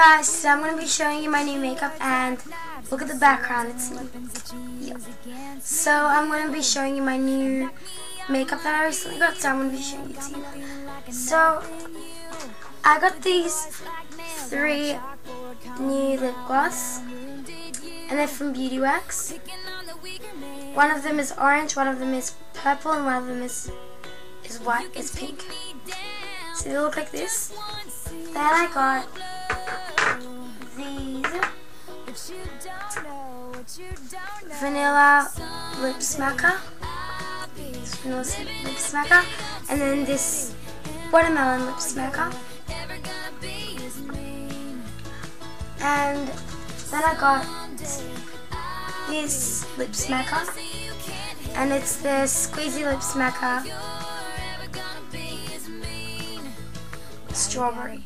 Guys, so I'm going to be showing you my new makeup and look at the background, it's. Yep. So I'm going to be showing you my new makeup that I recently got, so I'm going to be showing to you. So, I got these three new lip gloss, and they're from Beauty Wax. One of them is orange, one of them is purple, and one of them is is white, is pink. So they look like this. Then I got vanilla lip smacker. Vanilla lip smacker. And then this watermelon lip smacker. And then I got this lip smacker. And it's the squeezy lip smacker strawberry.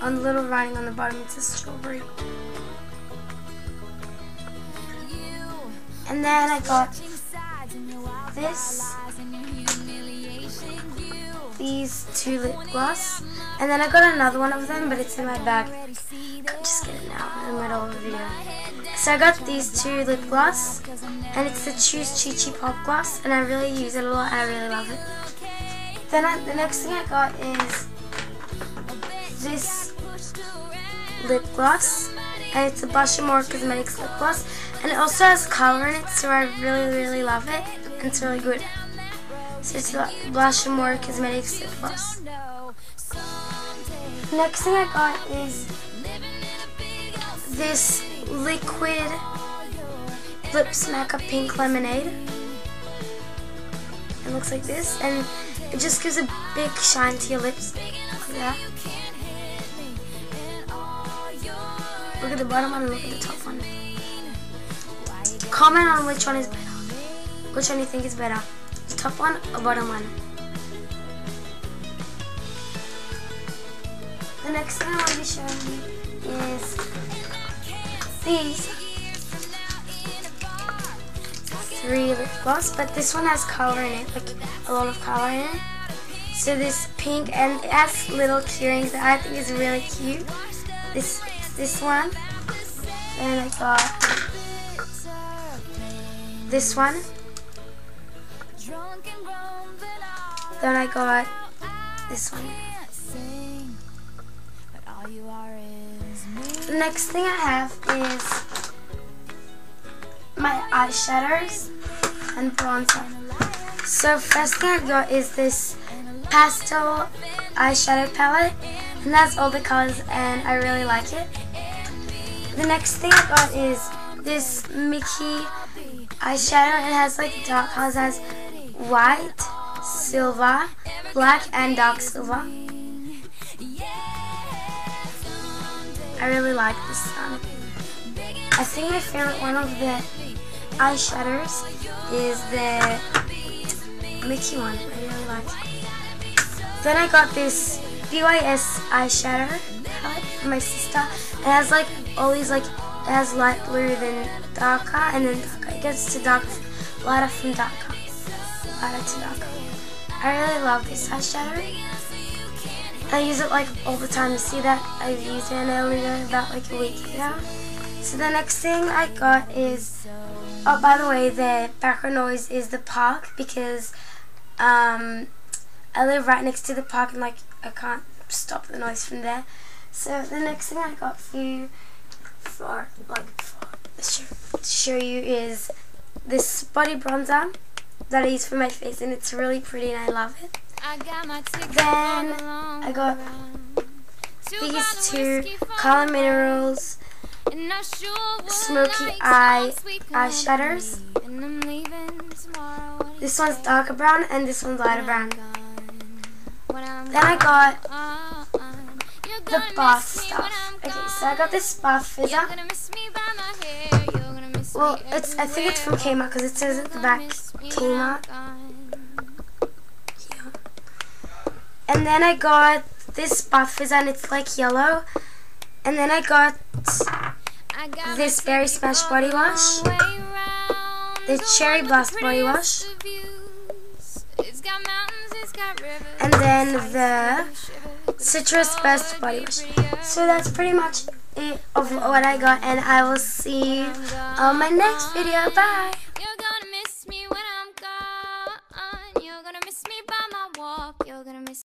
On the little writing on the bottom it says strawberry. And then I got this, these two lip gloss, and then I got another one of them, but it's in my bag. I'm just get it now in the middle of the video. So I got these two lip gloss, and it's the Choose Chi Chi Pop Gloss, and I really use it a lot, I really love it. Then I, the next thing I got is this lip gloss, and it's a Blush and More Cosmetics lip gloss, and it also has color in it, so I really, really love it, it's really good. So it's Blush and More Cosmetics lip gloss. Next thing I got is this liquid lip smacker pink lemonade. It looks like this, and it just gives a big shine to your lips. Look at that. Look at the bottom one and look at the top one. Comment on which one is better. Which one you think is better. Top one or bottom one. The next thing I want to be showing you is these three lip gloss, but this one has color in it, like a lot of color in it. So this pink and it has little keyrings that I think is really cute. This this one. And I got this one. Then I got this one. The next thing I have is my eyeshadows and bronzer. So first thing I got is this pastel eyeshadow palette and that's all the colors and I really like it. The next thing I got is this Mickey eyeshadow. It has like dark colors. Has white, silver, black, and dark silver. I really like this one. I think my favorite one of the eyeshadows is the Mickey one. I really like it. Then I got this BYS eyeshadow palette for my sister. It has like all these like it has light blue then darker and then darker. It gets to dark lighter from darker. Lighter to darker. I really love this eyeshadow. I use it like all the time. You see that? I've used it I only about like a week ago. So the next thing I got is, oh by the way, the background noise is the park because um, I live right next to the park and like I can't stop the noise from there. So the next thing I got for you, for like show, to show you is this body bronzer that I use for my face and it's really pretty and I love it. Then I got these two Color Minerals Smoky Eye eyeshadows. This one's darker brown and this one's lighter brown. Then I got the bath stuff. So I got this bath fizzer. Well, it's I think it's from Kmart because it says at the back Kmart. And then I got this bath fizzer and it's like yellow. And then I got this Berry Smash body wash. The Cherry Blast body wash. And then the Citrus Best Body Wash. So that's pretty much it of what I got, and I will see you on my next video. Bye!